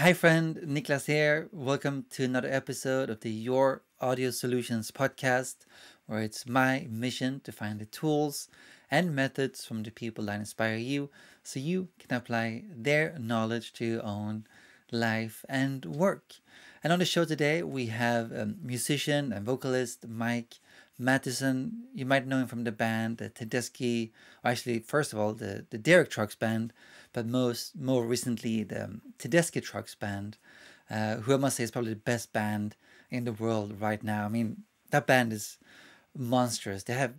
Hi, friend. Niclas here. Welcome to another episode of the Your Audio Solutions podcast, where it's my mission to find the tools and methods from the people that inspire you so you can apply their knowledge to your own life and work. And on the show today, we have a musician and vocalist Mike Mattison. You might know him from the band, the Tedeschi, actually, first of all, the, the Derek Trucks band, but most more recently, the Tedeschi Trucks band, uh, who I must say is probably the best band in the world right now. I mean, that band is monstrous. They have,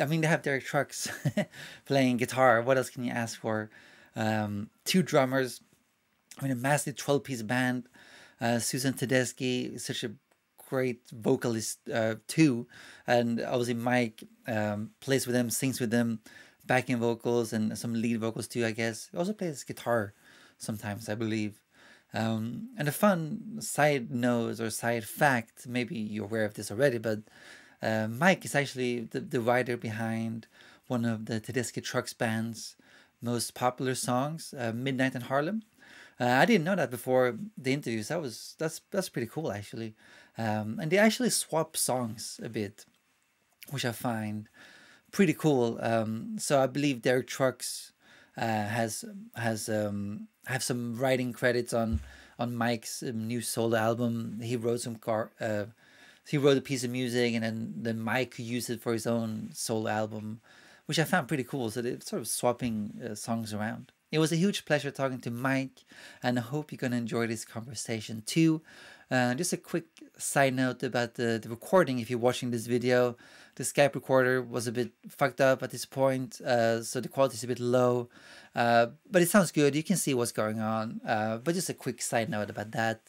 I mean, they have Derek Trucks playing guitar. What else can you ask for? Um, two drummers. I mean, a massive 12 piece band. Uh, Susan Tedeschi, is such a great vocalist uh, too, and obviously Mike um, plays with them, sings with them, backing vocals and some lead vocals too. I guess he also plays guitar sometimes, I believe. Um, and a fun side note or side fact, maybe you're aware of this already, but uh, Mike is actually the, the writer behind one of the Tedeschi Trucks band's most popular songs, uh, "Midnight in Harlem." Uh, I didn't know that before the interviews. That was that's that's pretty cool actually. Um, and they actually swap songs a bit, which I find pretty cool. Um, so I believe Derek Trucks uh, has has um, have some writing credits on on Mike's um, new solo album. He wrote some car. Uh, he wrote a piece of music, and then then Mike used it for his own solo album, which I found pretty cool. So they're sort of swapping uh, songs around. It was a huge pleasure talking to Mike, and I hope you're gonna enjoy this conversation too. Uh, just a quick side note about the, the recording. If you're watching this video, the Skype recorder was a bit fucked up at this point, uh, so the quality is a bit low. Uh, but it sounds good. You can see what's going on. Uh, but just a quick side note about that,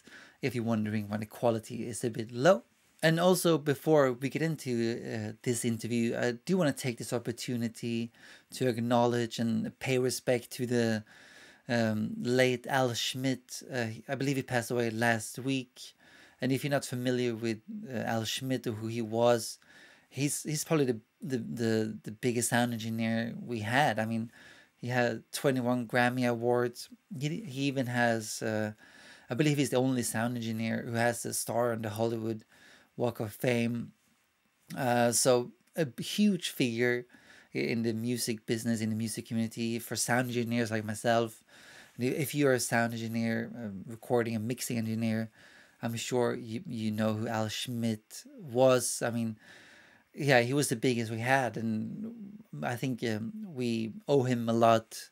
if you're wondering why the quality is a bit low. And also, before we get into uh, this interview, I do want to take this opportunity to acknowledge and pay respect to the um, late Al Schmitt. Uh, I believe he passed away last week. And if you're not familiar with uh, Al Schmitt or who he was, he's he's probably the, the, the, the biggest sound engineer we had. I mean, he had 21 Grammy Awards. He, he even has, uh, I believe he's the only sound engineer who has a star on the Hollywood Walk of Fame. Uh, so, a huge figure in the music business, in the music community for sound engineers like myself. If you're a sound engineer, a recording and mixing engineer, I'm sure you, you know who Al Schmitt was. I mean, yeah, he was the biggest we had, and I think um, we owe him a lot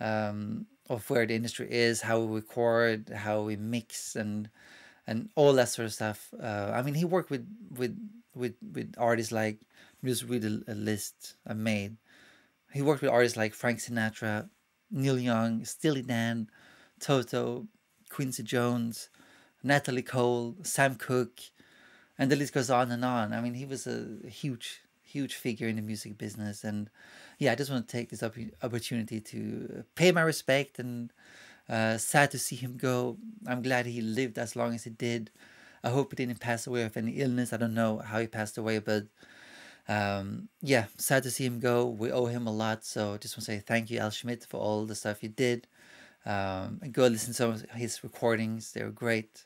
um, of where the industry is, how we record, how we mix, and and all that sort of stuff. Uh, I mean, he worked with with with with artists like just read a, a list I made. He worked with artists like Frank Sinatra, Neil Young, Steely Dan, Toto, Quincy Jones, Natalie Cole, Sam Cooke, and the list goes on and on. I mean, he was a huge, huge figure in the music business, and yeah, I just want to take this opportunity to pay my respect. And uh, sad to see him go. I'm glad he lived as long as he did. I hope he didn't pass away of any illness. I don't know how he passed away, but um, yeah, sad to see him go. We owe him a lot, so just want to say thank you, Al Schmitt, for all the stuff you did. Um, go listen to some of his recordings; they were great.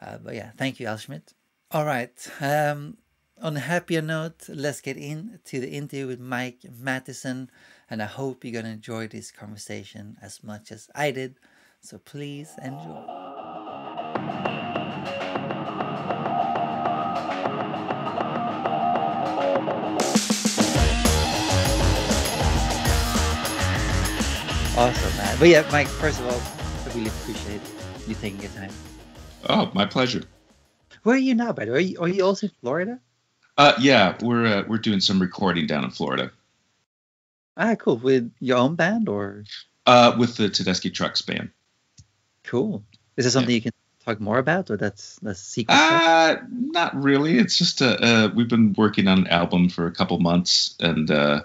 Uh, but yeah, thank you, Al Schmitt. All right. Um, on a happier note, let's get into the interview with Mike Mattison, and I hope you're gonna enjoy this conversation as much as I did. So please enjoy. Awesome, man. But yeah, Mike, first of all, I really appreciate you taking your time. Oh, my pleasure. Where are you now, by the way? Are you, are you also in Florida? Uh, yeah, we're uh, we're doing some recording down in Florida. Ah, cool. With your own band or? Uh, with the Tedeschi Trucks band. Cool. Is this something yeah. you can talk more about, or that's that's secret? Uh, stuff? not really. It's just a, uh, we've been working on an album for a couple months, and uh,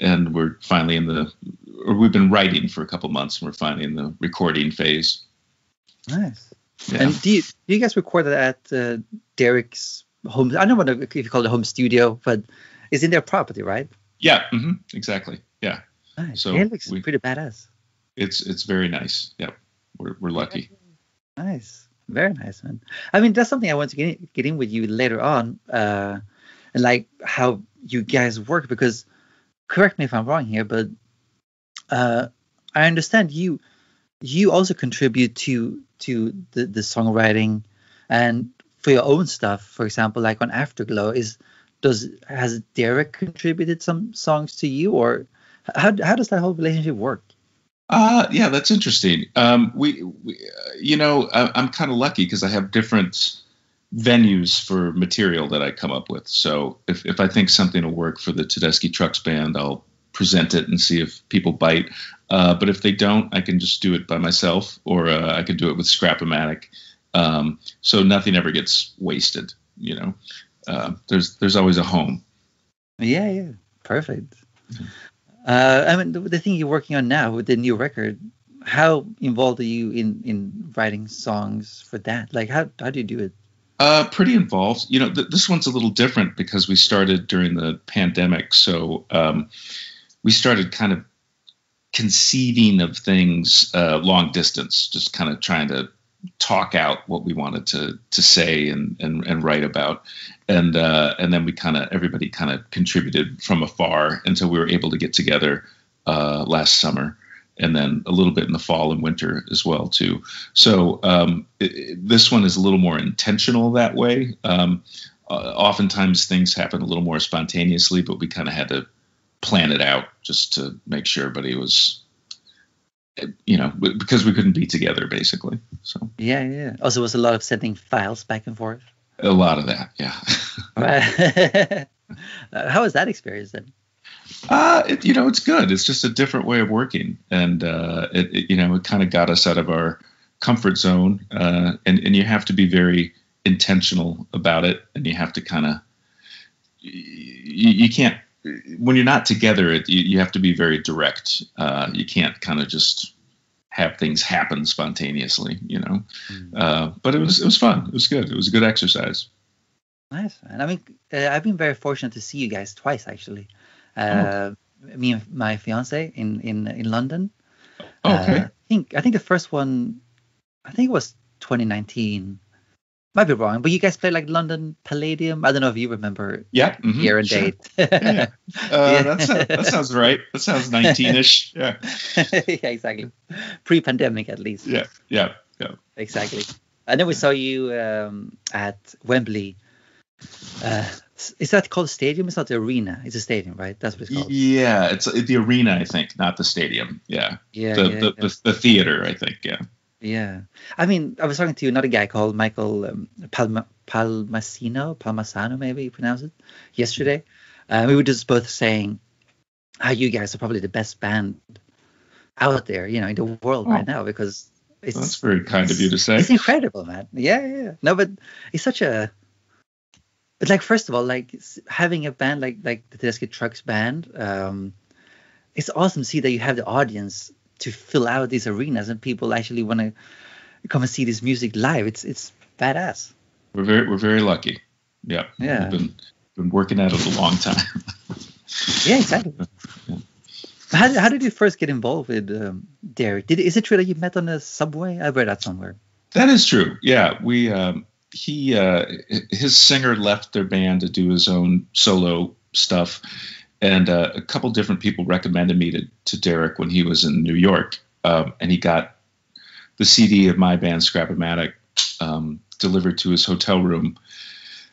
and we're finally in the or we've been writing for a couple months and we're finally in the recording phase nice yeah. and do you do you guys record that at uh, derek's home i don't know if you call it a home studio but it's in their property right yeah mm-hmm, exactly yeah nice. so it looks we, pretty badass it's it's very nice yep we're, we're lucky nice Nice, very nice, man. I mean, that's something I want to get in, get in with you later on, uh, and like how you guys work. Because, correct me if I'm wrong here, but uh, I understand you you also contribute to to the, the songwriting and for your own stuff. For example, like on Afterglow, is does has Derek contributed some songs to you, or how how does that whole relationship work? Uh, yeah, that's interesting. Um, we, we you know, I, am kind of lucky because I have different venues for material that I come up with. So if, if I think something will work for the Tedeschi Trucks band, I'll present it and see if people bite. Uh, but if they don't, I can just do it by myself, or uh, I could do it with Scrapomatic. Um, so nothing ever gets wasted. You know, uh, there's there's always a home. Yeah, yeah, perfect. Mm-hmm. Uh, I mean, the, the, thing you're working on now with the new record, how involved are you in in writing songs for that? Like, how how do you do it? Uh, pretty involved. You know, th- this one's a little different because we started during the pandemic, so um, we started kind of conceiving of things uh, long distance, just kind of trying to talk out what we wanted to to say and and, and write about. And uh, and then we kind of everybody kind of contributed from afar until we were able to get together uh, last summer and then a little bit in the fall and winter as well too. So um, it, this one is a little more intentional that way. Um, uh, oftentimes things happen a little more spontaneously but we kind of had to plan it out just to make sure everybody was you know, because we couldn't be together basically. So yeah, yeah. Also, was a lot of sending files back and forth. A lot of that, yeah. How was that experience then? Uh, it, you know, it's good. It's just a different way of working, and uh, it, it, you know, it kind of got us out of our comfort zone, uh, and and you have to be very intentional about it, and you have to kind of you, you can't when you're not together, it, you, you have to be very direct. Uh, you can't kind of just have things happen spontaneously, you know. Mm-hmm. Uh, but it was it was fun. It was good. It was a good exercise. Nice, and I mean, uh, I've been very fortunate to see you guys twice actually. Uh, oh. Me and my fiance in in in London. Oh, okay. Uh, I think I think the first one, I think it was 2019 might be wrong, but you guys played like London Palladium. I don't know if you remember. Yeah. Mm-hmm, year and sure. date. yeah, yeah. Uh. That, that sounds right. That sounds 19ish. Yeah. yeah, exactly. Pre-pandemic, at least. Yeah. Yeah. Yeah. Exactly. And then we saw you um, at Wembley. Uh, is that called stadium? It's not the arena. It's a stadium, right? That's what it's called. Yeah, it's the arena, I think, not the stadium. Yeah. Yeah. The yeah, the, yeah. the, the theater, I think. Yeah. Yeah, I mean, I was talking to another guy called Michael um, Palma, Palmasino, Palmasano, maybe you pronounce it, yesterday. Uh, we were just both saying how you guys are probably the best band out there, you know, in the world oh. right now because it's that's very kind of you to say. It's incredible, man. Yeah, yeah. No, but it's such a. But like, first of all, like having a band like like the Tedeschi Trucks band, um, it's awesome to see that you have the audience to fill out these arenas and people actually want to come and see this music live. It's it's badass. We're very we're very lucky. Yeah. Yeah. We've been been working at it a long time. yeah, exactly. Yeah. How, how did you first get involved with um, Derek? Did is it true that you met on the subway? I read that somewhere. That is true. Yeah, we um, he uh, his singer left their band to do his own solo stuff, and uh, a couple different people recommended me to, to Derek when he was in New York, um, and he got the CD of my band Scrapomatic um, delivered to his hotel room,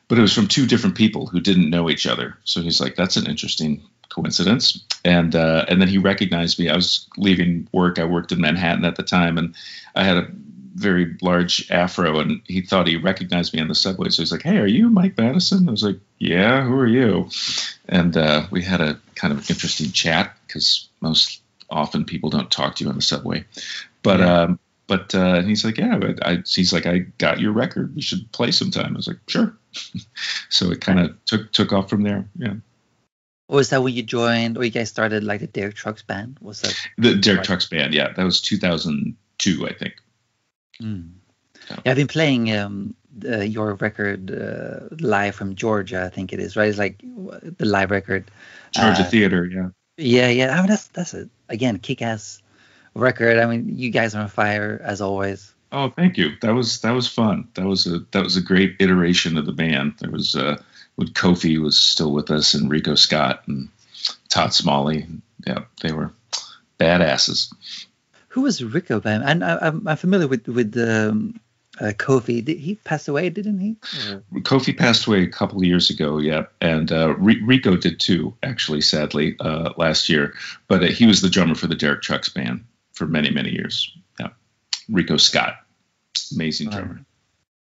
but it was from two different people who didn't know each other. So he's like, "That's an interesting coincidence," and uh, and then he recognized me. I was leaving work. I worked in Manhattan at the time, and I had a very large afro, and he thought he recognized me on the subway. So he's like, "Hey, are you Mike Mattison?" I was like, "Yeah, who are you?" And uh, we had a kind of interesting chat because most often people don't talk to you on the subway. But yeah. um, but uh, he's like, "Yeah," but I, he's like, "I got your record. We should play sometime." I was like, "Sure." so it kind of took took off from there. Yeah. Was that when you joined, or you guys started like the Derek Trucks band? Was that the Derek Trucks band? Yeah, that was 2002, I think. Mm. Yeah, I've been playing um, uh, your record uh, live from Georgia, I think it is, right? It's like the live record. Georgia uh, Theater, yeah. Yeah, yeah. I mean, that's that's a again kick-ass record. I mean, you guys are on fire as always. Oh, thank you. That was that was fun. That was a that was a great iteration of the band. There was uh, when Kofi was still with us and Rico Scott and Todd Smallie. Yeah, they were badasses. Who was Rico? Bam? And I, am I'm familiar with with um, uh, Kofi. Did he passed away? Didn't he? Kofi passed away a couple of years ago. Yeah, and uh, Rico did too. Actually, sadly, uh, last year. But uh, he was the drummer for the Derek Trucks band for many many years. Yeah, Rico Scott, amazing drummer.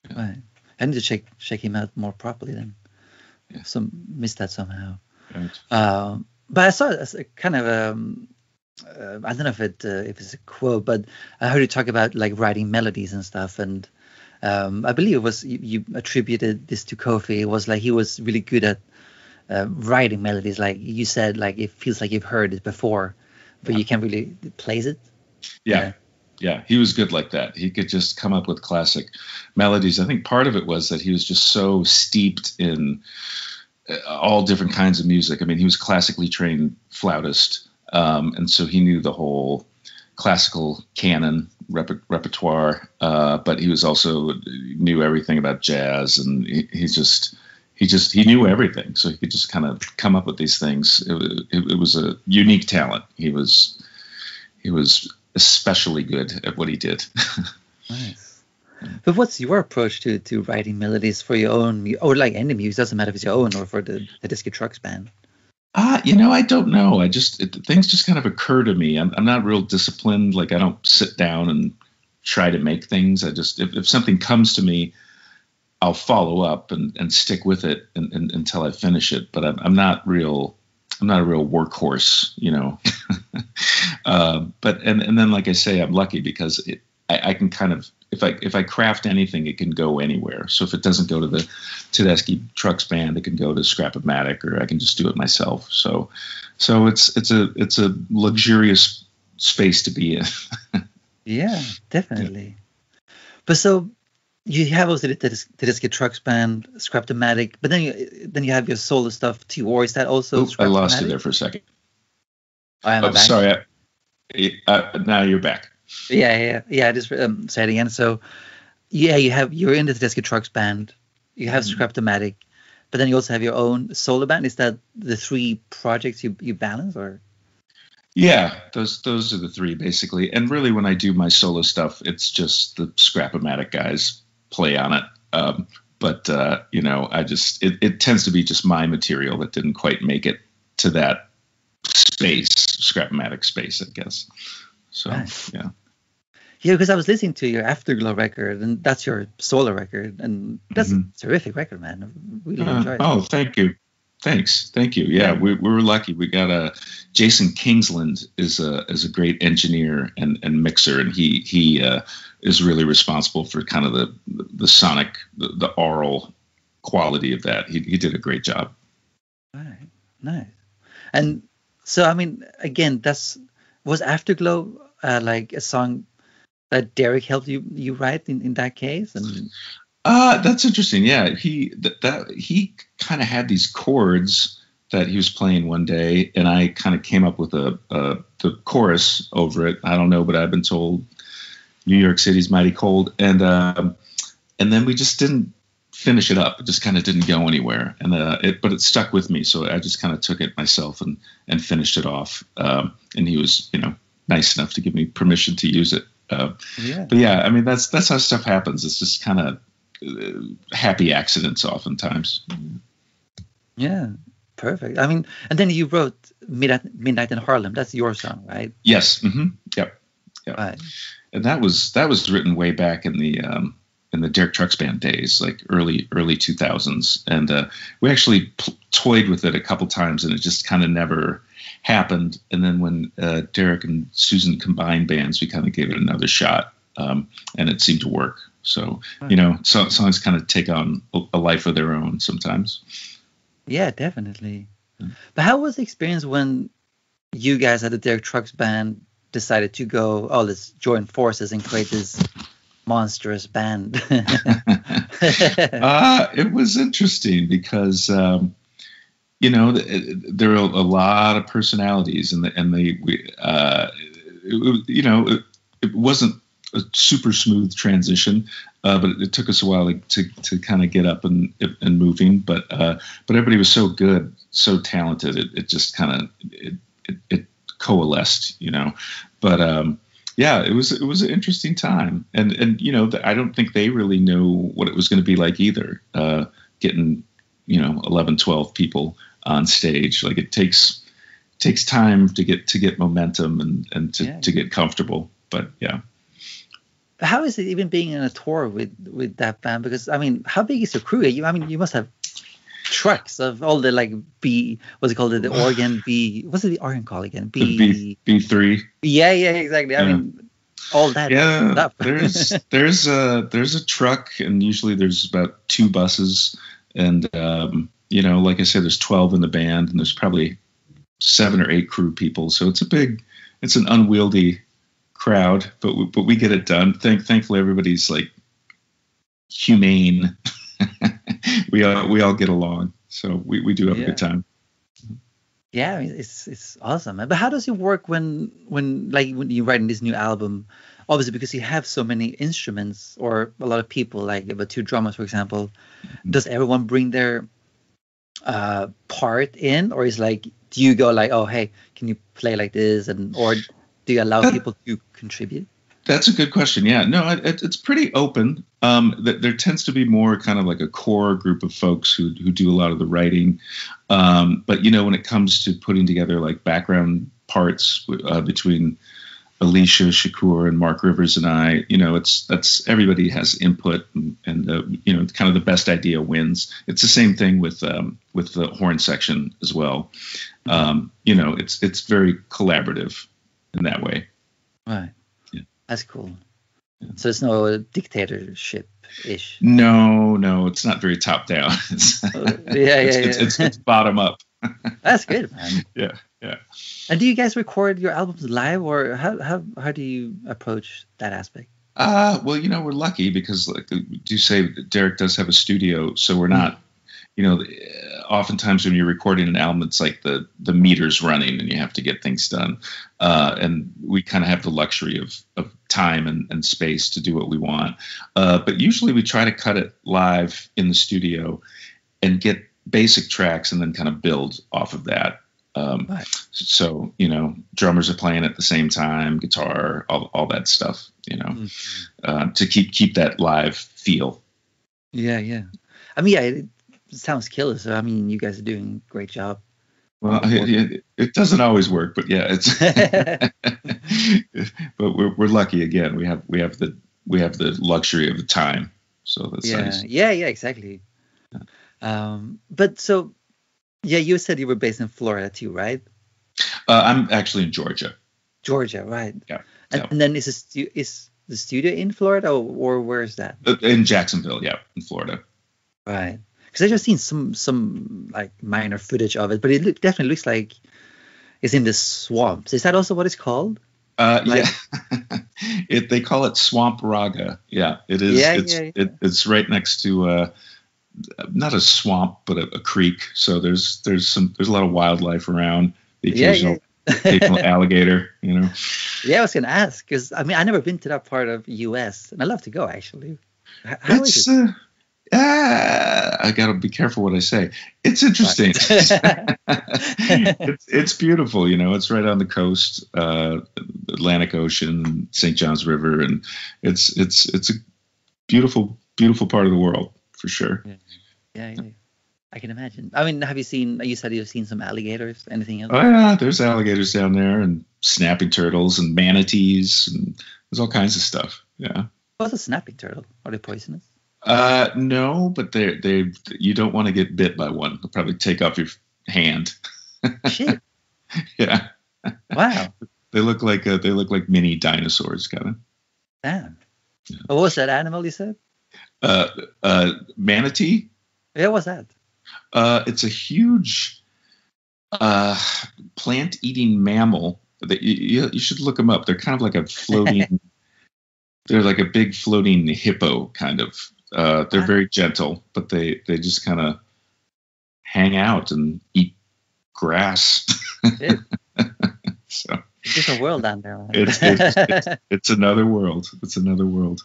Right. Yeah. right. I need to check check him out more properly then. Yeah. Some missed that somehow. Right. Um, but I saw it as a kind of um, uh, I don't know if it uh, if it's a quote, but I heard you talk about like writing melodies and stuff, and um, I believe it was you, you, attributed this to Kofi. It was like he was really good at uh, writing melodies. Like you said, like it feels like you've heard it before, but yeah. you can't really place it. Yeah. yeah. Yeah, he was good like that. He could just come up with classic melodies. I think part of it was that he was just so steeped in uh, all different kinds of music. I mean, he was classically trained flautist, um, and so he knew the whole classical canon rep- repertoire, uh, but he was also knew everything about jazz, and he, he, just he just he knew everything, so he could just kind of come up with these things. It, it, it was a unique talent. He was he was especially good at what he did. nice. But what's your approach to to writing melodies for your own, or like any music? Doesn't matter if it's your own or for the the Tedeschi Trucks band. Uh, you know, I don't know. I just it, things just kind of occur to me. I'm, I'm not real disciplined. Like I don't sit down and try to make things. I just if, if something comes to me, I'll follow up and, and stick with it and, and, until I finish it. But I'm, I'm not real. I'm not a real workhorse, you know. uh, but and and then like I say, I'm lucky because it, I, I, can kind of if I if I craft anything, it can go anywhere. So if it doesn't go to the Tedeschi Trucks band, it can go to Scrapomatic, or I can just do it myself. So so it's it's a it's a luxurious space to be in. yeah, definitely. Yeah. But so you have also the Tedeschi Trucks band, Scrapomatic, but then you then you have your solo stuff too, or is that also? I lost you there for a second. I am oh, sorry. I, uh, now you're back. Yeah, yeah, yeah. Just um, say it again. So, yeah, you have you're in the Tedeschi Trucks band. You have mm-hmm. Scrapomatic, but then you also have your own solo band. Is that the three projects you you balance, or? Yeah, those those are the three basically. And really, when I do my solo stuff, it's just the Scrapomatic guys play on it. Um, but uh, you know, I just it, it tends to be just my material that didn't quite make it to that space, Scrapomatic space, I guess. So nice. yeah. Yeah, because I was listening to your Afterglow record, and that's your solo record, and that's mm-hmm. a terrific record, man. I really uh, enjoyed it. Oh, thank you, thanks, thank you. Yeah, yeah. We, we were lucky. We got a Jason Kingsland is a is a great engineer and, and mixer, and he he uh, is really responsible for kind of the the sonic the, the aural quality of that. He he did a great job. Right, nice. And so I mean, again, that's was Afterglow uh, like a song that Derek helped you you write in, in that case? And uh, that's interesting. Yeah, he that, that he kind of had these chords that he was playing one day, and I kind of came up with a, a the chorus over it. I don't know, but I've been told New York City's mighty cold, and um, and then we just didn't finish it up. It just kind of didn't go anywhere, and uh, it but it stuck with me, so I just kind of took it myself and and finished it off. Um, and he was, you know, nice enough to give me permission to use it. Uh, yeah. But yeah, I mean that's that's how stuff happens. It's just kind of uh, happy accidents oftentimes. Yeah, perfect. I mean, and then you wrote Midnight, Midnight in Harlem. That's your song, right? Yes. Mm-hmm. Yep. Yep. Right. And that was that was written way back in the um, in the Derek Trucks Band days, like early early 2000s, and uh, we actually pl- toyed with it a couple times, and it just kind of never happened. And then when uh, Derek and Susan combined bands, we kind of gave it another shot, um, and it seemed to work. So you know, so, songs kind of take on a life of their own sometimes. Yeah, definitely. Mm-hmm. But how was the experience when you guys at the Derek Trucks Band decided to go, oh, let's join forces and create this monstrous band? uh, it was interesting because um, you know, there are a lot of personalities, and the, and they, we, uh, you know, it, it, wasn't a super smooth transition, uh, but it, it, took us a while to to, to kind of get up and and moving. But uh, but everybody was so good, so talented. It, it just kind of it, it, coalesced, you know. But um, yeah, it was it was an interesting time, and and you know I don't think they really know what it was going to be like either. Uh, getting you know 11, 12 people on stage, like it takes takes time to get to get momentum and and to, yeah. to get comfortable. But yeah how is it even being in a tour with with that band? Because I mean, how big is the crew? You, I mean, you must have trucks of all the like B. What's it called? The, the organ B. What's it, the organ called again? B. B B three. Yeah, yeah, exactly. I mean, all that. Yeah, there's there's a there's a truck, and usually there's about two buses, and um, you know, like I said, there's twelve in the band, and there's probably seven or eight crew people. So it's a big, it's an unwieldy crowd, but we, but we get it done. Thank, thankfully, everybody's like humane. we all we all get along, so we, we do have yeah. a good time. Yeah, it's it's awesome. But how does it work when when like when you're writing this new album? Obviously, because you have so many instruments or a lot of people, like the two drummers, for example. Mm-hmm. Does everyone bring their uh, part in, or is like, do you go like, oh, hey, can you play like this, and or do you allow people to contribute? That's a good question. Yeah, no, it, it's pretty open. Um, there tends to be more kind of like a core group of folks who who do a lot of the writing. Um, but you know, when it comes to putting together like background parts uh, between Alecia Chakour and Mark Rivers and I, you know, it's that's everybody has input and, and uh, you know, kind of the best idea wins. It's the same thing with um, with the horn section as well. Um, you know, it's it's very collaborative in that way. Right. Yeah. That's cool. Yeah. So it's no dictatorship ish. No, no, it's not very top down. it's, oh, yeah, yeah, it's, yeah. It's, it's, it's bottom up. That's good, man. Yeah, yeah. And do you guys record your albums live, or how how how do you approach that aspect? Uh, well, you know, we're lucky because, like, do say Derek does have a studio, so we're not, mm. you know, oftentimes when you're recording an album, it's like the the meter's running and you have to get things done. Uh, and we kind of have the luxury of of time and, and space to do what we want. Uh, but usually we try to cut it live in the studio and get basic tracks and then kind of build off of that. Um, right. So you know, drummers are playing at the same time, guitar, all all that stuff. You know, mm-hmm. uh, to keep keep that live feel. Yeah, yeah. I mean, yeah, it sounds killer. So I mean, you guys are doing a great job. Well, it, it, doesn't always work, but yeah, it's. but we're we're lucky again. We have we have the we have the luxury of the time, so that's yeah, nice. yeah, yeah, exactly. Yeah. Um, but so, yeah, you said you were based in Florida too, right? Uh, I'm actually in Georgia. Georgia, right? Yeah. And, yeah. and then is the stu- is the studio in Florida or, or where is that? Uh, in Jacksonville, yeah, in Florida. Right because I just seen some some like minor footage of it, but it look, definitely looks like it's in the swamps. Is that also what it's called? Uh, like, yeah, it, they call it Swamp Raga. Yeah, it is. Yeah, it's, yeah, yeah. It, it's right next to uh, not a swamp, but a, a, creek. So there's there's some there's a lot of wildlife around. The occasional, yeah, occasional alligator, you know. Yeah, I was gonna ask because I mean I never been to that part of U.S. and I love to go actually. How it's, it? Uh, ah, I got to be careful what I say. It's interesting. it's, it's, beautiful, you know. It's right on the coast, uh, Atlantic Ocean, St. Johns River, and it's it's it's a beautiful, beautiful part of the world for sure. Yeah, yeah, yeah. I can imagine. I mean, have you seen? You said you've seen some alligators. Anything else? Oh yeah, there's alligators down there, and snapping turtles, and manatees, and there's all kinds of stuff. Yeah. What's a snapping turtle? Are they poisonous? Uh, no, but they they you don't want to get bit by one. They'll probably take off your hand. Shit. yeah. Wow. they look like uh, they look like mini dinosaurs, kind of. Damn. Yeah. What was that animal you said? Uh, uh, manatee. Yeah, what's that? Uh, it's a huge uh, plant-eating mammal. That you, you should look them up. They're kind of like a floating. they're like a big floating hippo, kind of. Uh, they're very gentle, but they they just kind of hang out and eat grass. so different world down there. it's, it's, it's it's another world. It's another world.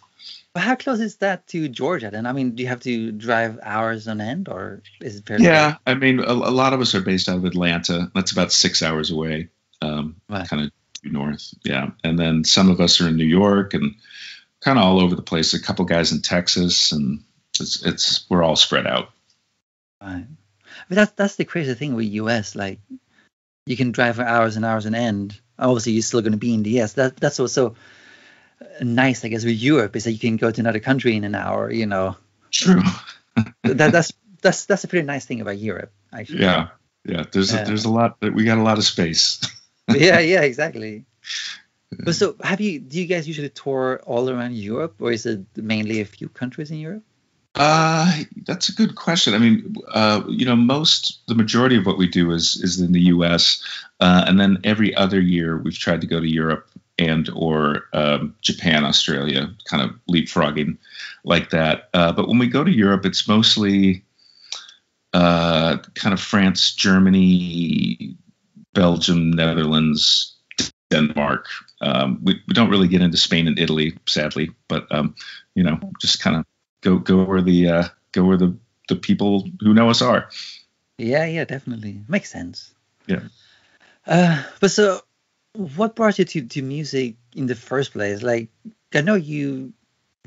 But how close is that to Georgia? Then I mean, do you have to drive hours on end, or is it fairly? Yeah, I mean, a, a lot of us are based out of Atlanta. That's about six hours away, um, Right. kind of due north. Yeah, and then some of us are in New York and kind of all over the place. A couple guys in Texas, and it's it's we're all spread out. Right. But that's that's the crazy thing with US. Like, you can drive for hours and hours on end. Obviously, you're still going to be in the US. That that's also uh, nice, I guess, with Europe is that you can go to another country in an hour. You know, True. that that's that's that's a pretty nice thing about Europe, actually. Yeah, yeah. There's. A, there's a lot that we got a lot of space. yeah, yeah, exactly. But so, have you? Do you guys usually tour all around Europe, or is it mainly a few countries in Europe? Uh, that's a good question. I mean, uh, you know, most the majority of what we do is is in the U.S. Uh, and then every other year we've tried to go to Europe and or um, Japan, Australia, kind of leapfrogging like that. Uh, but when we go to Europe, it's mostly uh, kind of France, Germany, Belgium, Netherlands, Denmark. Um, we, we don't really get into Spain and Italy, sadly, but um, you know, just kind of go go where the uh, go where the the people who know us are. Yeah, yeah, definitely makes sense. Yeah. Uh, but so, what brought you to to music in the first place? Like, I know you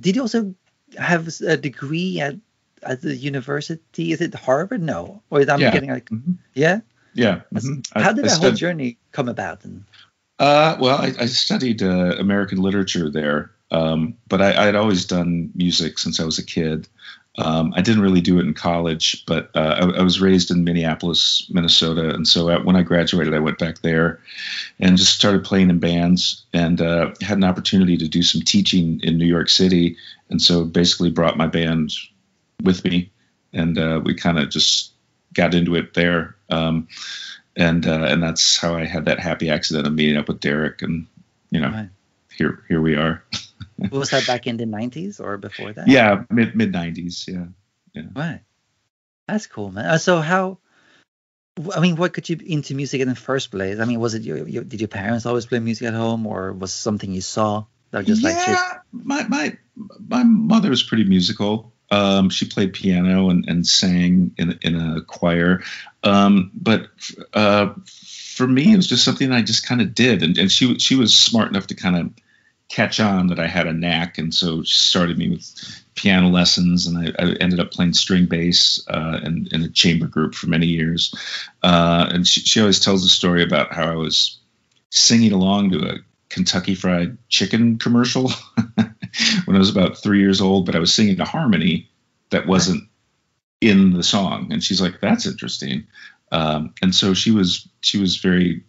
did. You also have a degree at at the university. Is it Harvard? No, or I'm Yeah. getting like Mhm. yeah. Yeah. Mhm. How did I that whole stud- journey come about? And Uh, well, I, I studied uh, American literature there, um, but I, I'd always done music since I was a kid. Um, I didn't really do it in college, but uh, I, I was raised in Minneapolis, Minnesota, and so when I graduated, I went back there and just started playing in bands, and uh, had an opportunity to do some teaching in New York City, and so basically brought my band with me, and uh, we kind of just got into it there. Um, and uh, and that's how I had that happy accident of meeting up with Derek, and you know, Right. here here we are. was that back in the 90s or before that? Yeah, mid mid nineties. Yeah. yeah. Right. That's cool, man. Uh, so how? I mean, what got you into music in the first place? I mean, was it your, your did your parents always play music at home, or was something you saw that just like yeah, my my my mother was pretty musical. Um, she played piano and, and sang in in a choir, um, but uh, for me, it was just something I just kind of did, and, and she she was smart enough to kind of catch on that I had a knack, and so she started me with piano lessons, and I, I ended up playing string bass uh, in, in a chamber group for many years. Uh, and she, she always tells a story about how I was singing along to a Kentucky Fried Chicken commercial when I was about three years old, but I was singing a harmony that wasn't in the song, and she's like, "That's interesting." Um, and so she was she was very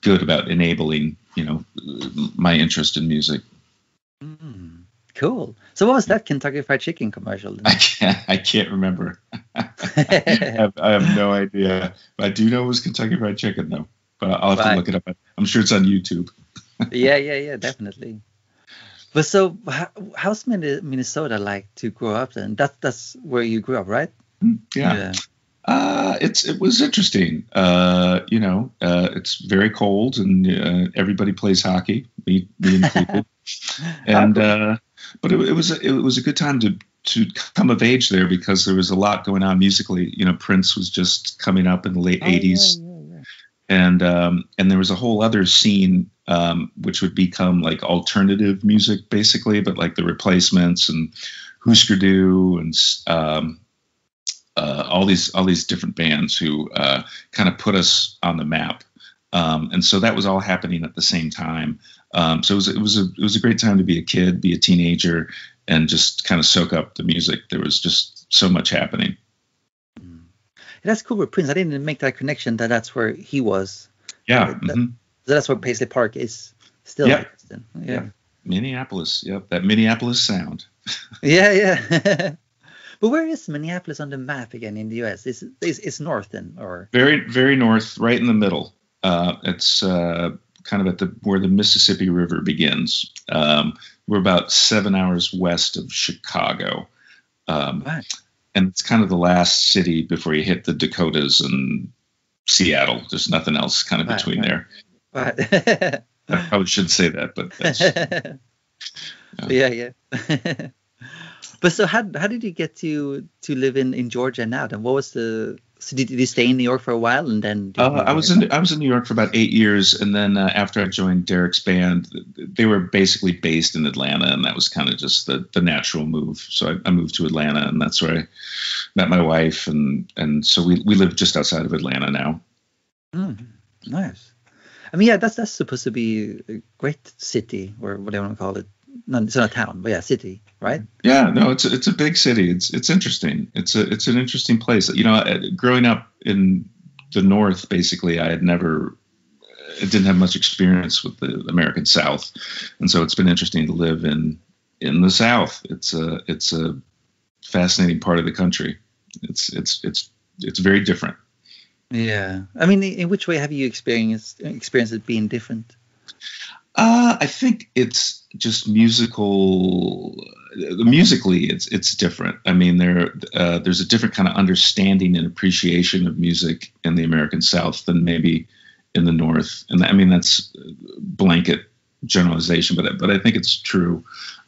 good about enabling, you know, my interest in music. Mm, cool. So what was that Kentucky Fried Chicken commercial? I can't I can't remember. I, have, I have no idea. But I do know it was Kentucky Fried Chicken though. But I'll have Right. to look it up. I'm sure it's on YouTube. yeah, yeah, yeah, definitely. But so, how, how's Minnesota like to grow up? Then that's that's where you grew up, right? Yeah. Uh, it's it was interesting. Uh, you know, uh, it's very cold and uh, everybody plays hockey, me, me included. and uh, but it, it was a, it was a good time to to come of age there because there was a lot going on musically. You know, Prince was just coming up in the late Oh, yeah, '80s, yeah, yeah. and um, and there was a whole other scene um, which would become like alternative music, basically, but like the Replacements and Husker Du and um, uh, all these all these different bands who uh, kind of put us on the map. Um, and so that was all happening at the same time. Um, so it was it was a it was a great time to be a kid, be a teenager, and just kind of soak up the music. There was just so much happening. Mm. That's cool with Prince. I didn't make that connection that that's where he was. Yeah, That- mhm. So that's where Paisley Park is still. Yeah. Guess. Yeah. Minneapolis. Yep, that Minneapolis sound. Yeah, yeah. but where is Minneapolis on the map again in the U.S.? Is it's, it's north then, or Very very north, right in the middle. Uh, it's uh, kind of at the where the Mississippi River begins. Um, we're about seven hours west of Chicago. Um, Right. and it's kind of the last city before you hit the Dakotas and Seattle. There's nothing else kind of Right, between right. there. I probably shouldn't say that, but that's, yeah, yeah. but so how how did you get to to live in in Georgia now? Then what was the so did, did you stay in New York for a while and then? Uh, I was in I was in New York for about eight years, and then uh, after I joined Derek's band, they were basically based in Atlanta, and that was kind of just the the natural move. So I, I, moved to Atlanta, and that's where I met my wife, and and so we we live just outside of Atlanta now. Mm, nice. I mean, yeah, that's that's supposed to be a great city, or whatever you want to call it. No, it's not a town, but yeah, city, right? Yeah, no, it's a, it's a big city. It's it's interesting. It's a it's an interesting place. You know, uh, growing up in the North, basically, I had never, I didn't have much experience with the American South, and so it's been interesting to live in in the South. It's a it's a fascinating part of the country. It's it's it's it's very different. Yeah, I mean, in which way have you experienced experienced it being different? Uh, I think it's just musical. Musically, it's it's different. I mean, there uh, there's a different kind of understanding and appreciation of music in the American South than maybe in the North. And I mean, that's blanket generalization, but but I think it's true.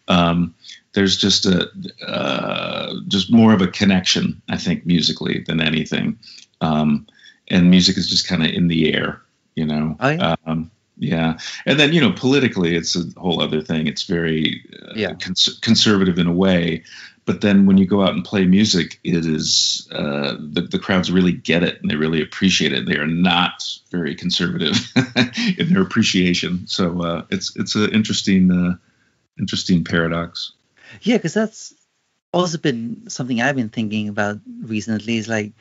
Um, there's just a uh, just more of a connection, I think, musically than anything. Um, and music is just kind of in the air, you know. Oh, yeah. Um, yeah, and then you know politically, it's a whole other thing. It's very uh, yeah. cons- conservative in a way, but then when you go out and play music, it is uh, the the crowds really get it and they really appreciate it. They are not very conservative in their appreciation, so uh, it's it's an interesting uh, interesting paradox. Yeah, because that's also been something I've been thinking about recently. Is like,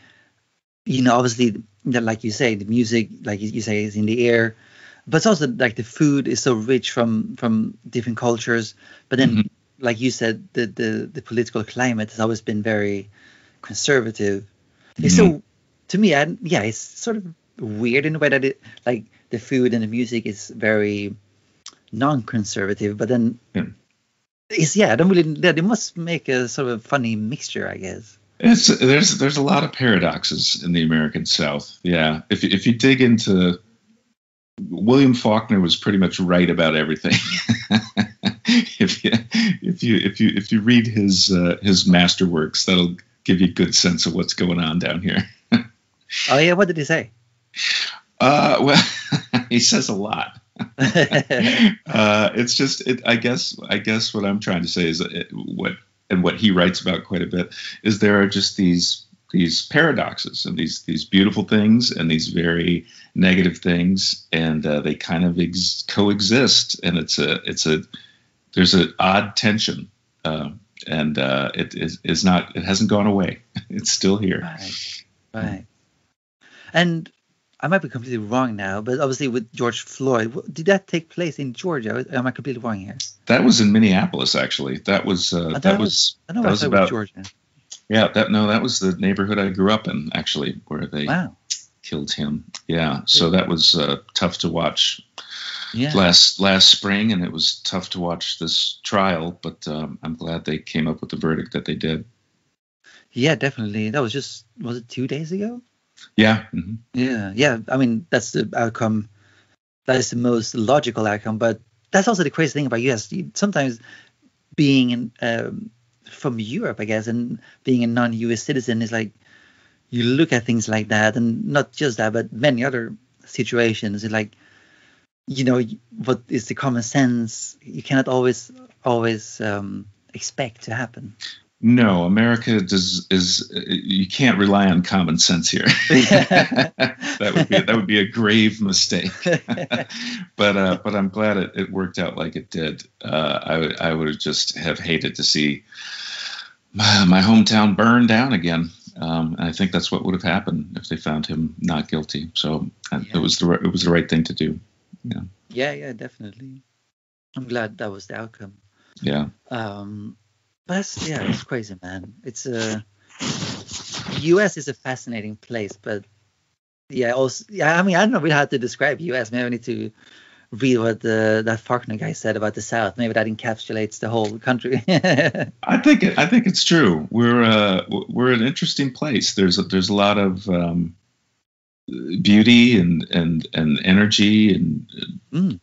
you know, obviously, like you say, the music, like you say, is in the air but it's also like the food is so rich from from different cultures but then mm-hmm. like you said the, the the political climate has always been very conservative mm-hmm. so to me I, yeah it's sort of weird in a way that it like the food and the music is very non-conservative but then yeah. it's yeah i don't really yeah, they must make a sort of funny mixture i guess it's there's there's a lot of paradoxes in the american south yeah if, if you dig into William Faulkner was pretty much right about everything. if you if you if you if you read his uh, his masterworks, that'll give you a good sense of what's going on down here. oh yeah, what did he say? Uh, well, he says a lot. uh, it's just, it, I guess, I guess what I'm trying to say is it, what and what he writes about quite a bit is there are just these these paradoxes and these these beautiful things and these very negative things, and uh, they kind of ex- coexist. And it's a it's a there's an odd tension, uh, and uh, it is, is not it hasn't gone away. it's still here. Right. Right. And I might be completely wrong now, but obviously with George Floyd, did that take place in Georgia? Am I completely wrong here? That was in Minneapolis, actually. That was uh, that was, I know that was about Georgia. Yeah, that no, that was the neighborhood I grew up in, actually, where they wow. killed him. Yeah, so that was uh, tough to watch. Yeah. Last last spring, and it was tough to watch this trial, but um, I'm glad they came up with the verdict that they did. Yeah, definitely. That was just was it two days ago? Yeah. Mm-hmm. Yeah, yeah. I mean, that's the outcome. That is the most logical outcome, but that's also the crazy thing about US. Sometimes being in um, from Europe, I guess, and being a non-US citizen is like you look at things like that, and not just that, but many other situations. Like you know, what is the common sense? You cannot always always um, expect to happen. No, America does is you can't rely on common sense here. that would be that would be a grave mistake. but uh, but I'm glad it, it worked out like it did. Uh, I would I would just have hated to see my, my hometown burned down again. Um, and I think that's what would have happened if they found him not guilty. So uh, yeah. it was the it was the right thing to do. Yeah. Yeah, yeah, definitely. I'm glad that was the outcome. Yeah. Um, that's, yeah, it's crazy, man. It's a U.S. is a fascinating place, but yeah, also yeah. I mean, I don't know really how to describe U.S. Maybe I need to read what the, that Faulkner guy said about the South. Maybe that encapsulates the whole country. I think it, I think it's true. We're uh, we're an interesting place. There's a, there's a lot of um, beauty and and and energy and mm.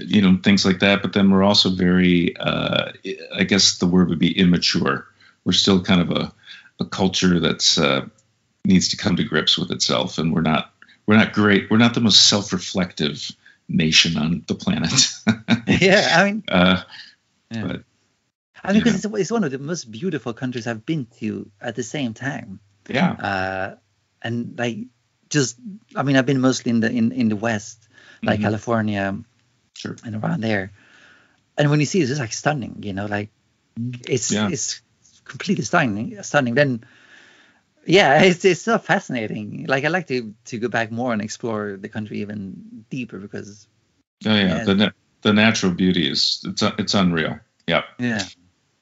You know things like that. But then we're also very, uh, I guess the word would be immature. We're still kind of a, a culture that's uh, needs to come to grips with itself, and we're not we're not great. We're not the most self-reflective nation on the planet. yeah, I mean, uh, yeah. but I mean, because it's, it's one of the most beautiful countries I've been to at the same time. yeah, Uh, and like, just, I mean, I've been mostly in the in, in the West, like Mhm. California sure. and around there. And when you see it, it's like stunning, you know, like it's Yeah. it's completely stunning, stunning. Then, yeah, it's it's so fascinating. Like I like to to go back more and explore the country even deeper because Oh yeah, Yeah. the na- the natural beauty is it's it's unreal. Yeah, yeah,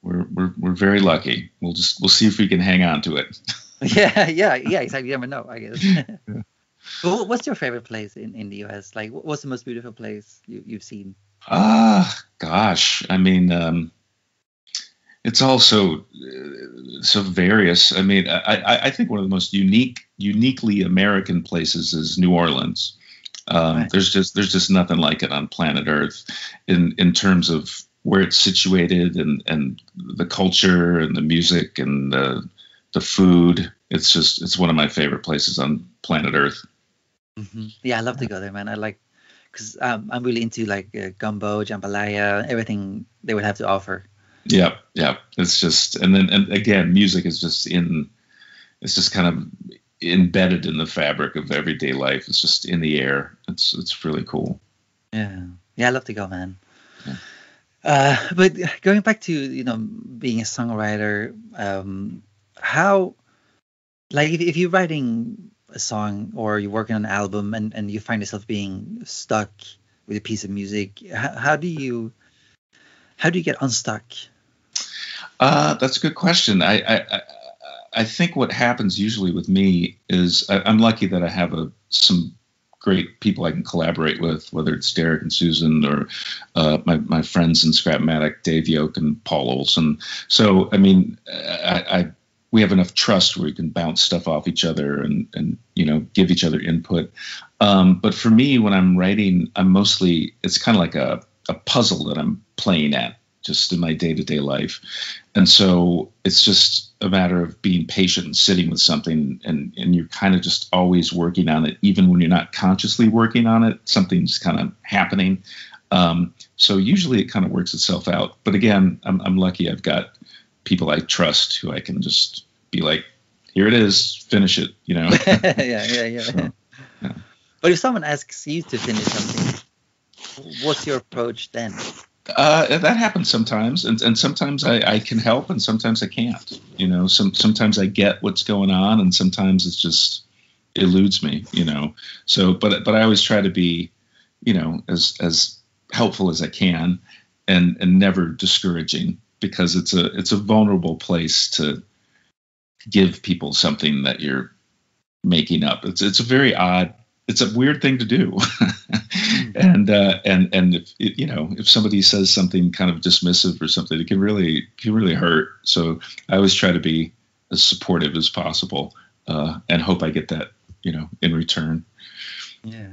we're we're we're very lucky. We'll just we'll see if we can hang on to it. yeah, yeah, yeah, exactly. You never know, I guess. But what- what's your favorite place in, in the US? Like, what's the most beautiful place you, you've seen? Ah, gosh. I mean, um, it's also uh, so various. I mean, I, I, I think one of the most unique, uniquely American places is New Orleans. Um, Right. There's just there's just nothing like it on planet Earth, in in terms of where it's situated and and the culture and the music and the the food. It's just it's one of my favorite places on planet Earth. Yeah, I love to go there, man. I like because um, I'm really into like uh, gumbo, jambalaya, everything they would have to offer. Yeah, yeah. It's just, and then, and again, music is just in, it's just kind of embedded in the fabric of everyday life. It's just in the air. It's, it's really cool. Yeah, yeah, I love to go, man. Yeah. Uh, but going back to you know being a songwriter, um, how like if, if you're writing a song or you're working on an album and, and you find yourself being stuck with a piece of music, how, how do you how do you get unstuck? Uh, that's a good question. I, I, I, think what happens usually with me is I, I'm lucky that I have a, some great people I can collaborate with, whether it's Derek and Susan or uh, my, my friends in Scrapomatic, Dave Yoke and Paul Olson. So, I mean, I, I we have enough trust where we can bounce stuff off each other and, and you know, give each other input. Um, but for me, when I'm writing, I'm mostly, it's kind of like a, a puzzle that I'm playing at just in my day to day life. And so it's just a matter of being patient and sitting with something and, and you're kind of just always working on it, even when you're not consciously working on it, something's kind of happening. Um, so usually it kind of works itself out. But again, I'm, I'm lucky I've got people I trust who I can just be like, here it is, finish it, you know? yeah, yeah, yeah. So, yeah. But if someone asks you to finish something, what's your approach then? Uh, that happens sometimes, and, and sometimes I, I can help, and sometimes I can't. You know, some sometimes I get what's going on, and sometimes it's just eludes me. You know, so but but I always try to be, you know, as as helpful as I can, and and never discouraging because it's a it's a vulnerable place to give people something that you're making up. It's it's a very odd it's a weird thing to do and uh, and and if you know if somebody says something kind of dismissive or something it can really can really hurt so i always try to be as supportive as possible uh, and hope i get that you know in return Yeah,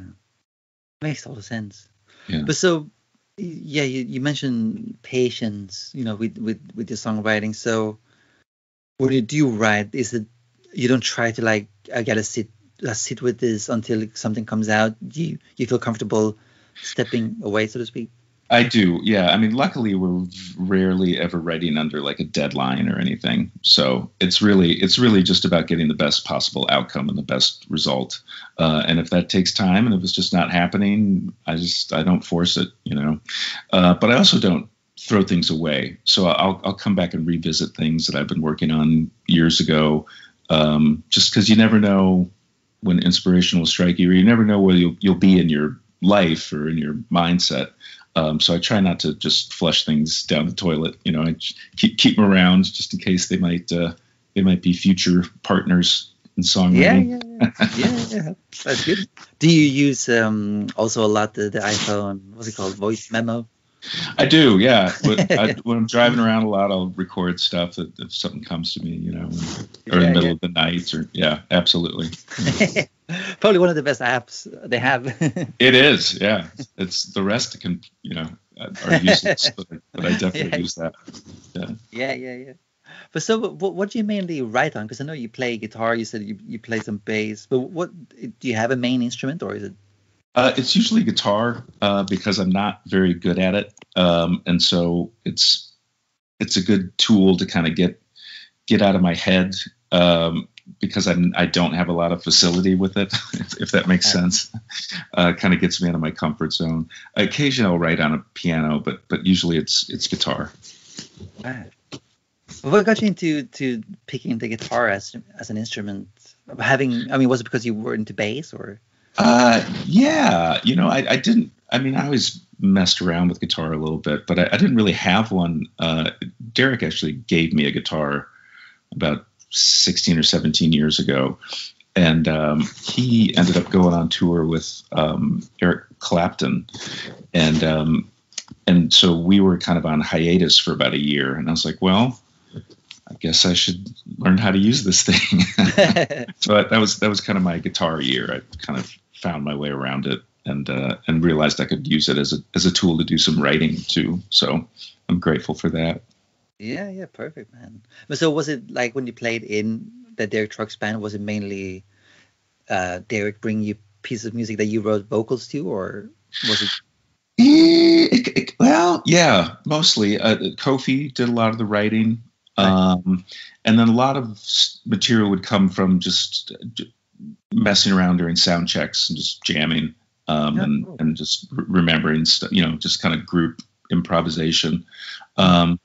makes total sense. Yeah. But so, yeah, you, you mentioned patience, you know, with with with your songwriting. So, when you do write, is it you don't try to like I gotta sit uh, sit with this until something comes out? Do you you feel comfortable stepping away, so to speak? I do yeah. I mean luckily we're rarely ever writing under like a deadline or anything. So it's really it's really just about getting the best possible outcome and the best result. Uh, and if that takes time and if it's just not happening i just i don't force it you know? Uh, but i also don't throw things away. So i'll, I'll come back and revisit things that i've been working on years ago um, just because you never know when inspiration will strike you or you never know where you'll, you'll be in your life or in your mindset um, so I try not to just flush things down the toilet. You know, I keep keep them around just in case they might uh, they might be future partners in songwriting. yeah, yeah, yeah, yeah. That's good. Do you use um also a lot the, the iPhone? What's it called? Voice memo. I do, yeah. But I, when I'm driving around a lot, I'll record stuff that if something comes to me, you know, or in the middle of the night, or yeah, absolutely. Probably one of the best apps they have. it is, yeah. It's the rest can you know are useless, but, but I definitely yeah. use that. Yeah. Yeah, yeah, yeah. But so, what, what do you mainly write on? Because I know you play guitar. You said you, you play some bass. But what do you have a main instrument, or is it? Uh, it's usually guitar uh, because I'm not very good at it, um, and so it's it's a good tool to kind of get get out of my head um, because I'm I don't have a lot of facility with it, if, if that makes sense. Uh, kind of gets me out of my comfort zone. Occasionally I'll write on a piano, but but usually it's it's guitar. Right. What got you into to picking the guitar as as an instrument? Having, I mean, was it because you were into bass or? Uh, yeah, you know, I, I didn't. I mean, I always messed around with guitar a little bit, but I, I didn't really have one. Uh, Derek actually gave me a guitar about 16 or 17 years ago, and um, he ended up going on tour with um, Eric Clapton, and um, and so we were kind of on hiatus for about a year, and I was like, well, I guess I should learn how to use this thing. so that was that was kind of my guitar year. I kind of found my way around it and uh, and realized I could use it as a as a tool to do some writing too. So I'm grateful for that. Yeah, yeah, perfect, man. But so was it like when you played in the Derek Trucks band? Was it mainly uh, Derek bringing you pieces of music that you wrote vocals to, or was it? It, it, well, yeah, mostly. Uh, Kofi did a lot of the writing. Um, and then a lot of material would come from just messing around during sound checks and just jamming um, yeah, and, cool. and just remembering stuff, you know, just kind of group improvisation. Um,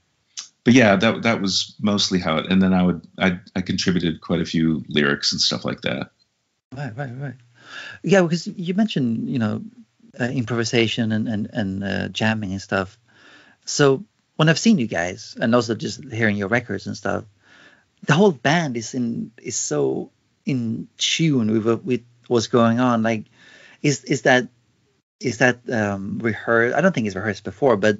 but yeah, that that was mostly how it. And then I would I I contributed quite a few lyrics and stuff like that. Right, right, right. Yeah, because you mentioned you know uh, improvisation and and and uh, jamming and stuff. So when I've seen you guys and also just hearing your records and stuff, the whole band is in is so in tune with with what's going on. Like, is is that is that um, rehearsed? I don't think it's rehearsed before, but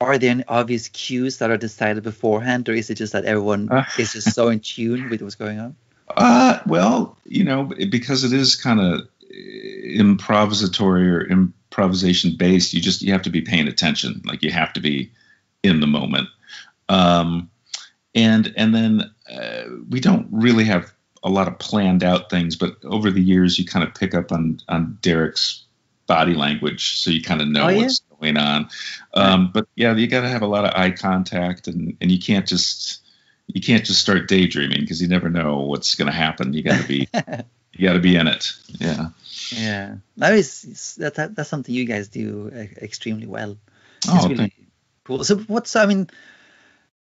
are there any obvious cues that are decided beforehand, or is it just that everyone uh, is just so in tune with what's going on? Uh, well, you know, because it is kind of improvisatory or improvisation based, you just you have to be paying attention. Like you have to be in the moment. Um, and and then uh, we don't really have a lot of planned out things, but over the years you kind of pick up on on Derek's body language, so you kind of know oh, yeah? what's going on. Um, but yeah, you got to have a lot of eye contact, and and you can't just you can't just start daydreaming because you never know what's going to happen. You got to be you got to be in it. Yeah. Yeah, that is that, that, that's something you guys do extremely well. It's oh, really, cool. So what's I mean,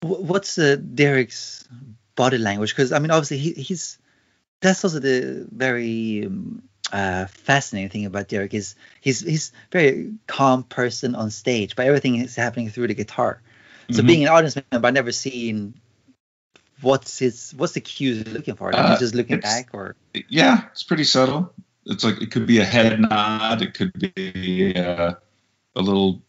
what's uh, Derek's body language? Because I mean, obviously he, he's that's also the very um, uh, fascinating thing about Derek is he's he's very calm person on stage, but everything is happening through the guitar. So mm-hmm. being an audience member, I've never seen what's his what's the cues he's looking for. Uh, just looking back, or yeah, it's pretty subtle. It's like it could be a head nod, it could be uh, a little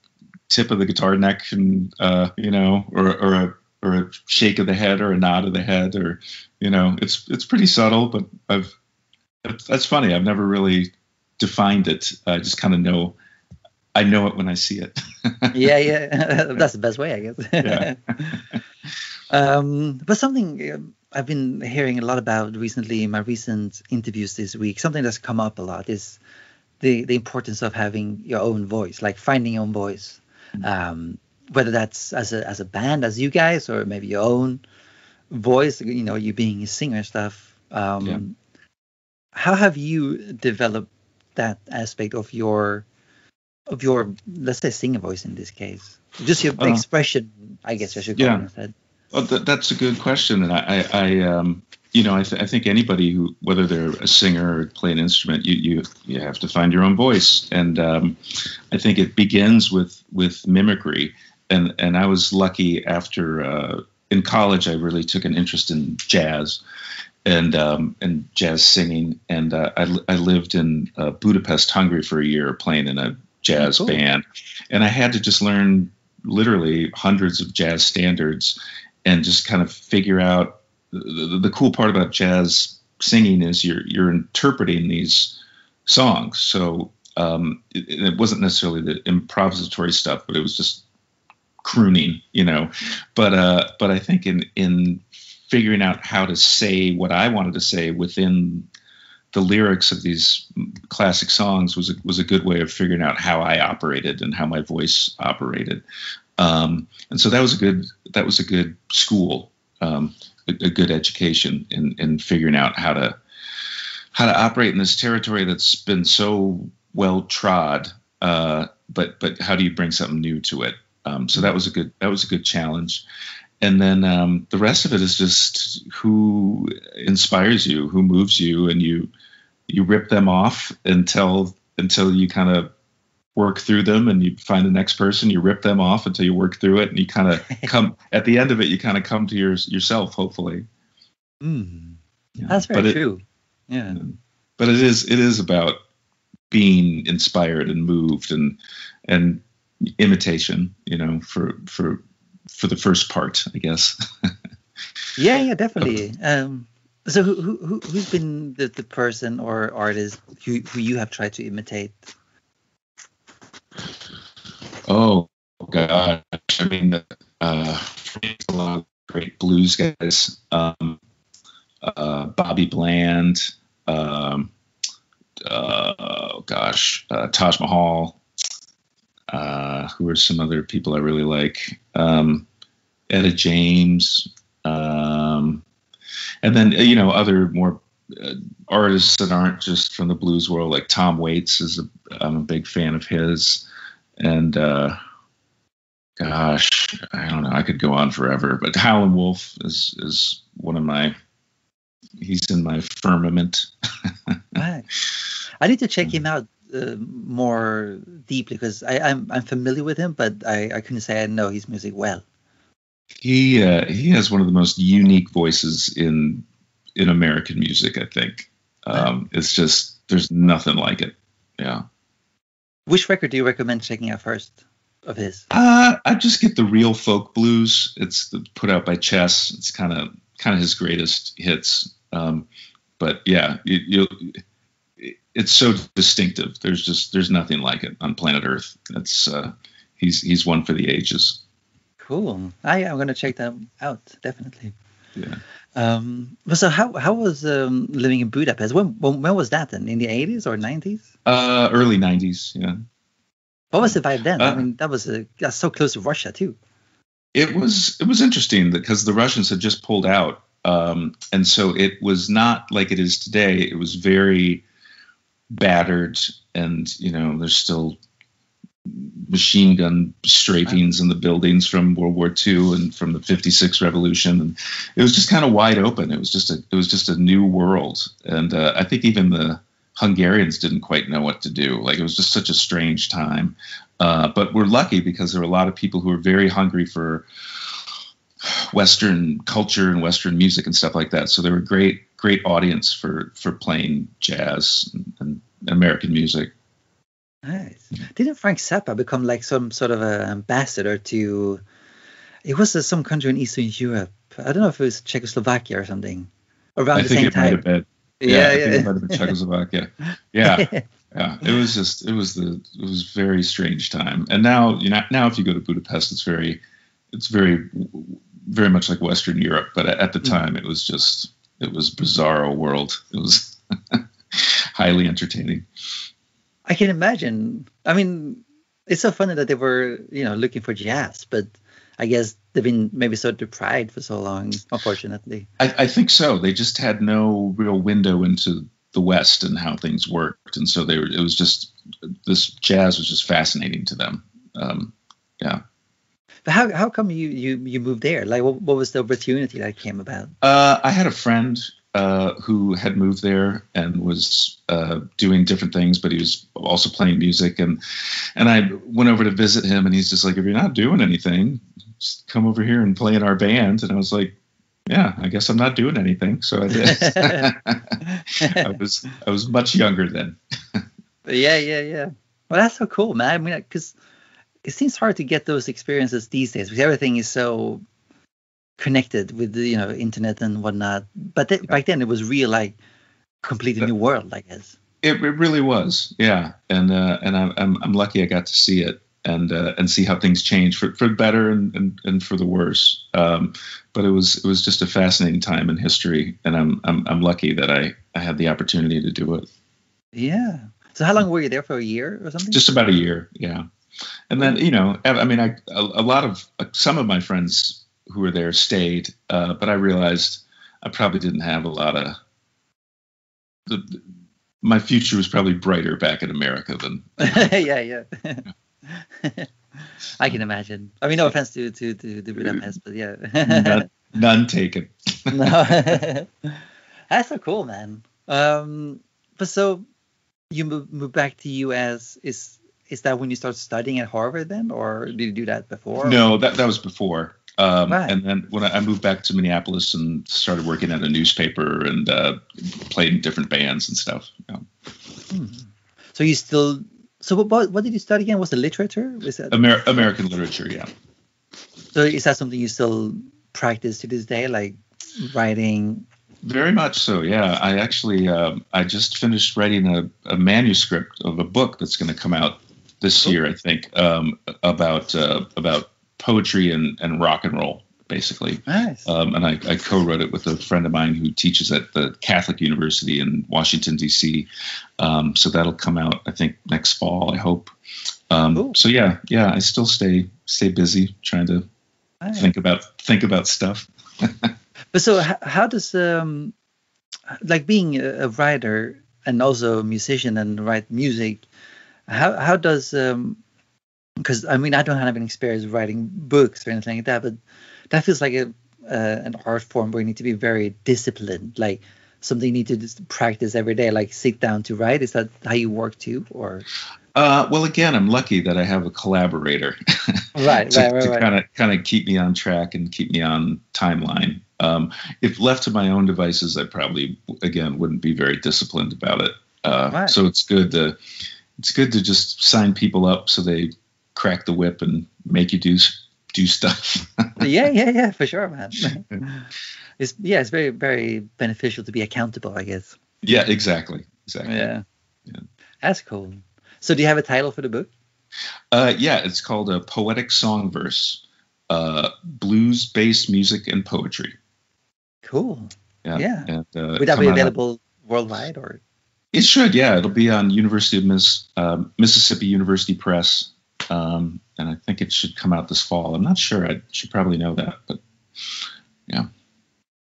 tip of the guitar neck and uh, you know or, or a or a shake of the head or a nod of the head or you know it's it's pretty subtle but i've that's funny. I've never really defined it. I just kind of know i know it when i see it. Yeah yeah. That's the best way i guess. Yeah. um, but something um, i've been hearing a lot about recently in my recent interviews this week something that's come up a lot is the the importance of having your own voice like finding your own voice. Um, whether that's as a as a band as you guys or maybe your own voice you know you being a singer and stuff um, yeah. How have you developed that aspect of your of your let's say singer voice in this case just your uh, expression i guess i should yeah. instead well, th- that's a good question and i i, I um you know, I, th- I, think anybody who, whether they're a singer or play an instrument, you you you have to find your own voice, and um, I think it begins with with mimicry. And and I was lucky after uh, in college, I really took an interest in jazz, and um, and jazz singing, and uh, I I lived in uh, Budapest, Hungary for a year, playing in a jazz oh, cool. band, and I had to just learn literally hundreds of jazz standards, and just kind of figure out the, the, cool part about jazz singing is you're you're interpreting these songs. So um, it, it, wasn't necessarily the improvisatory stuff, but it was just crooning, you know. But uh, but I think in in figuring out how to say what I wanted to say within the lyrics of these classic songs was a, was a good way of figuring out how I operated and how my voice operated. Um, and so that was a good that was a good school, um, a, a, good education in in figuring out how to how to operate in this territory that's been so well trod. Uh, but but how do you bring something new to it? Um, so that was a good that was a good challenge. And then um, the rest of it is just who inspires you, who moves you, and you you rip them off until until you kind of work through them and you find the next person you rip them off until you work through it and you kind of come at the end of it you kind of come to your, yourself hopefully mm. yeah. that's very true yeah but it is it is about being inspired and moved and and imitation you know for for for the first part i guess yeah yeah definitely um so who, who who's been the, the person or artist who, who you have tried to imitate Oh God! I mean, uh, a lot of great blues guys. Um, uh, Bobby Bland. Um, uh, oh gosh, uh, Taj Mahal. Uh, who are some other people I really like? Um, Etta James. Um, and then you know other more uh, artists that aren't just from the blues world, like Tom Waits is a, I'm a big fan of his and uh, gosh, I don't know. I could go on forever, but Howlin' Wolf is is one of my. He's in my firmament. right. I need to check him out uh, more deeply because I'm, I'm familiar with him, but I, I couldn't say I know his music well. He uh, he has one of the most unique voices in in American music. I think um, it's just there's nothing like it. Yeah. Which record do you recommend checking out first of his? Uh, I just get the real folk blues. It's the, put out by Chess. It's kind of kind of his greatest hits. Um, but yeah, you, it's so distinctive. There's just there's nothing like it on planet Earth. It's uh, he's he's one for the ages. Cool. I am gonna check that out definitely. Yeah. Um, so how how was um, living in Budapest? When, when, when was that then? In the eighties or nineties? Uh, early nineties. Yeah. What was the vibe then? Uh, I mean, that was a, that's so close to Russia too. It was it was interesting because the Russians had just pulled out, um, and so it was not like it is today. It was very battered, and you know, there's still machine gun strafings in the buildings from World War II and from the 56 revolution. And it was just kind of wide open. It was just a, it was just a new world. And uh, I think even the Hungarians didn't quite know what to do. Like it was just such a strange time. Uh, but we're lucky because there were a lot of people who were very hungry for Western culture and Western music and stuff like that. So they were great, great audience for, for playing jazz and, and American music. Nice. Didn't Frank Zappa become like some sort of an ambassador to? It was uh, some country in Eastern Europe. I don't know if it was Czechoslovakia or something. Around I the think same it time. might have been. Yeah, yeah, I think it might have been Czechoslovakia. Yeah, yeah. It was just, it was the, it was very strange time. And now, you know, now if you go to Budapest, it's very, it's very, very much like Western Europe. But at the mm. time, it was just, it was bizarro world. It was highly entertaining. I can imagine. I mean, it's so funny that they were, you know, looking for jazz, but I guess they've been maybe so deprived for so long, unfortunately. I, I think so. They just had no real window into the West and how things worked, and so they were. It was just this jazz was just fascinating to them. Um, yeah. But how how come you you you moved there? Like, what, what was the opportunity that came about? Uh, I had a friend uh, who had moved there and was uh, doing different things, but he was also playing music. And and I went over to visit him, and he's just like, "If you're not doing anything, just come over here and play in our band." And I was like, "Yeah, I guess I'm not doing anything." So I did. I was I was much younger then. yeah, yeah, yeah. Well, that's so cool, man. I mean, because it seems hard to get those experiences these days because everything is so connected with the you know internet and whatnot. But th- back then it was real like completely new world, I guess. It, it really was, yeah, and uh, and I'm, I'm I'm lucky I got to see it and uh, and see how things change for for better and, and, and for the worse. Um, but it was it was just a fascinating time in history, and I'm I'm I'm lucky that I I had the opportunity to do it. Yeah. So how long were you there for a year or something? Just about a year, yeah. And then you know, I mean, I a, a lot of uh, some of my friends who were there stayed, uh, but I realized I probably didn't have a lot of. The, the- my future was probably brighter back in America than yeah, yeah. I can imagine. I mean, no offense to to to, to Budapest, but yeah. none, none taken. no. That's so cool, man. Um, but so you move, move back to U.S. Is is that when you start studying at Harvard then, or did you do that before? No, that that was before. Um, Right. And then when I, moved back to Minneapolis and started working at a newspaper and uh, played in different bands and stuff. know. Hmm. So you still. So what, what what did you study again? Was it literature? Was that Amer- American literature, yeah. so? Is that something you still practice to this day, like writing? Very much so, yeah. I actually um, I just finished writing a, a manuscript of a book that's going to come out this Cool. year, I think, um, about uh, about poetry and, and rock and roll, basically. Nice. Um, and I, I co-wrote it with a friend of mine who teaches at the Catholic University in Washington D.C. Um, so that'll come out, I think, next fall. I hope. Um, Cool. So yeah, yeah, I still stay stay busy trying to nice. think about think about stuff. But so how, how does um like being a writer and also a musician and write music, how how does um because I mean I don't have any experience writing books or anything like that, but that feels like a uh, an art form where you need to be very disciplined, like something you need to just practice every day, like sit down to write. Is that how you work too, or Uh, well, again, I'm lucky that I have a collaborator right, to, right, right, to kind of kind of keep me on track and keep me on timeline. Um, if left to my own devices, I probably again wouldn't be very disciplined about it. Uh, Right. So it's good to it's good to just sign people up so they crack the whip and make you do do stuff. yeah, yeah, yeah, for sure, man. it's yeah, it's very very beneficial to be accountable, I guess. yeah, exactly, exactly. Yeah. Yeah. That's cool. So do you have a title for the book? Uh, yeah, it's called a poetic song verse, uh, blues based music and poetry. Cool. Yeah. Yeah. And, uh, Would that be out available worldwide or? It should, yeah. It'll be on University of Miss, um, Mississippi University Press, um, and I think it should come out this fall. I'm not sure. I should probably know that, but yeah.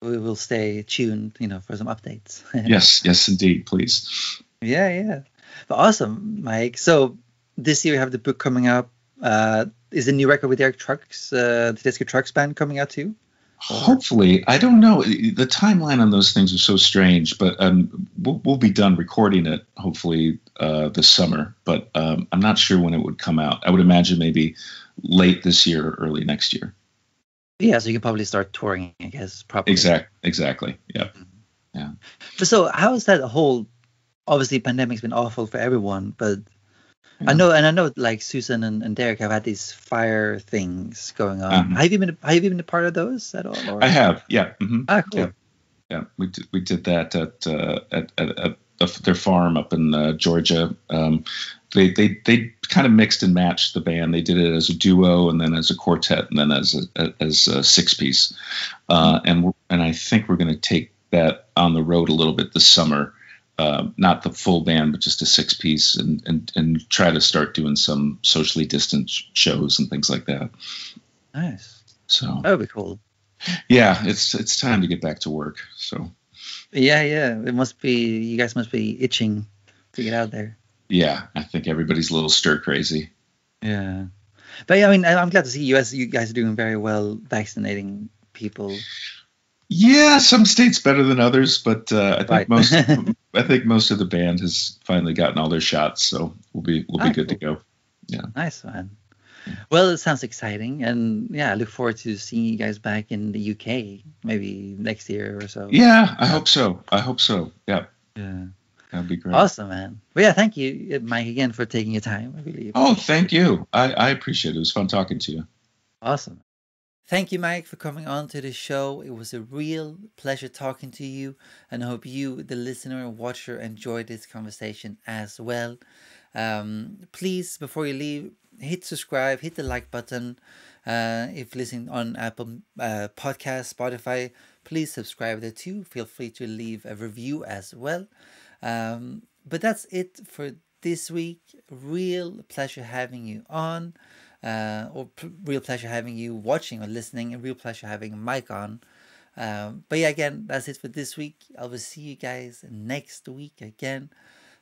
We will stay tuned, you know, for some updates. yes, yes, indeed, please. yeah, yeah. But awesome, Mike. So this year you have the book coming up. Uh, is the new record with Derek Trucks, uh, the Tedeschi Trucks band coming out too? Hopefully, I don't know. The timeline on those things is so strange, but um, we'll, we'll be done recording it hopefully uh, this summer. But um, I'm not sure when it would come out. I would imagine maybe late this year or early next year. Yeah, so you can probably start touring, I guess, probably. Exact, exactly. Yeah. But so how is that whole? Obviously, pandemic's been awful for everyone, but I know, and I know, like Susan and, and Derek have had these fire things going on. Uh-huh. Have you been? Have you been a part of those at all? Or? I have. Yeah. hmm Ah, cool. Yeah. Yeah, we did, we did that at uh, at, at, at, at their farm up in uh, Georgia. Um, they they they kind of mixed and matched the band. They did it as a duo, and then as a quartet, and then as a as a six piece. Uh, and and I think we're going to take that on the road a little bit this summer. Uh, not the full band, but just a six piece, and, and and try to start doing some socially distant shows and things like that. Nice. So That would be cool. yeah, it's it's time to get back to work. So. Yeah, yeah. It must be. You guys must be itching to get out there. Yeah, I think everybody's a little stir crazy. Yeah. But yeah, I mean, I'm glad to see you guys. You guys are doing very well vaccinating people. Yeah, some states better than others, but uh, I think Right. most I think most of the band has finally gotten all their shots, so we'll be we'll be Ah, good to go. Yeah. Nice man. Well, it sounds exciting, and yeah, I look forward to seeing you guys back in the UK maybe next year or so. Yeah, I hope so. I hope so. Yeah, Yeah. that'd be great. Awesome, man. Well, yeah, thank you, Mike, again for taking your time. I really Oh, thank it. you. I, I appreciate it. It was fun talking to you. Awesome. Thank you, Mike, for coming on to the show. It was a real pleasure talking to you, and I hope you, the listener and watcher, enjoyed this conversation as well. Um, please, before you leave, hit subscribe, hit the like button. Uh, if listening on Apple uh, Podcast, Spotify, please subscribe there too. Feel free to leave a review as well. Um, but that's it for this week. Real pleasure having you on, uh, or real pleasure having you watching or listening, and real pleasure having Mike on. Um, but yeah, again, that's it for this week. I will see you guys next week again.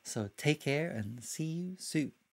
So take care and see you soon.